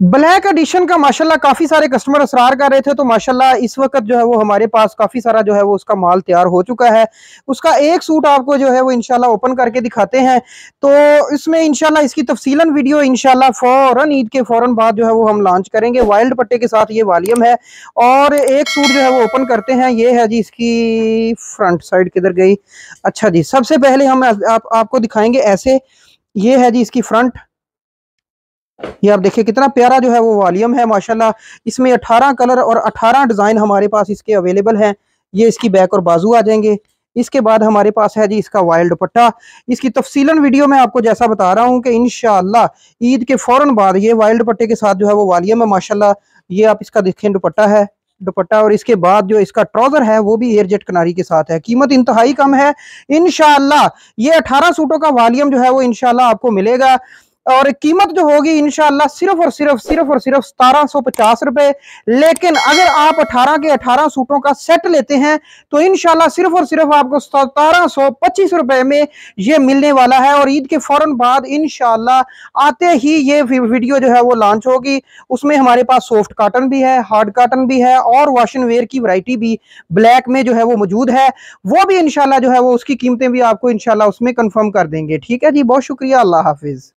Black edition का माशाल्लाह काफ़ी सारे कस्टमर असरार कर रहे थे तो माशाल्लाह इस वक्त जो है वो हमारे पास काफ़ी सारा जो है वो उसका माल तैयार हो चुका है। उसका एक सूट आपको जो है वो इनशाला ओपन करके दिखाते हैं। तो इसमें इनशाला इसकी तफसीलन वीडियो इनशाला फ़ौरन ईद के फ़ौरन बाद जो है वो हम लॉन्च करेंगे। वाइल्ड पट्टे के साथ ये वालियम है और एक सूट जो है वो ओपन करते हैं। ये है जी इसकी फ्रंट साइड किधर गई? अच्छा जी सबसे पहले हम आप, आपको दिखाएँगे ऐसे। ये है जी इसकी फ्रंट ये आप देखिए कितना प्यारा जो है वो वॉल्यूम है, माशाल्लाह। इसमें 18 कलर और 18 डिज़ाइन हमारे पास इसके अवेलेबल हैं। ये इसकी बैक और बाजू आ जाएँगे। इसके बाद हमारे पास है जी इसका वाइल्ड दुपट्टा। इसकी तफसीलन वीडियो में आपको जैसा बता रहा हूँ कि इन ईद के फ़ौरन बाद ये वाइल्ड दुपट्टे के साथ जो है वो वालियम है माशाला ये आप इसका देखें, दुपट्टा है, दुपट्टा और इसके बाद जो इसका ट्राउज़र है वो भी एयरजेट किनारी के साथ है। कीमत इंतहाई कम है। इनशाला ये 18 सूटों का वॉल्यूम जो है वो इनशाला आपको मिलेगा। और कीमत जो होगी इनशाला सिर्फ़ और सिर्फ़ सिर्फ़ और सिर्फ़ सतारह सौ पचास रुपए। लेकिन अगर आप अठारह के अठारह सूटों का सेट लेते हैं तो इनशाला सिर्फ़ और सिर्फ़ आपको सतारह सौ पच्चीस रुपए में ये मिलने वाला है। और ईद के फ़ौरन बाद इनशाला आते ही ये वीडियो जो है वो लॉन्च होगी। उसमें हमारे पास सॉफ्ट काटन भी है हार्ड काटन भी है, और वॉशन वेयर की वरायटी भी ब्लैक में जो है वो मौजूद है। वो भी इनशाला जो है वो उसकी कीमतें भी आपको इनशाला उसमें कंफर्म कर देंगे। ठीक है जी? बहुत शुक्रिया। अल्लाह हाफिज।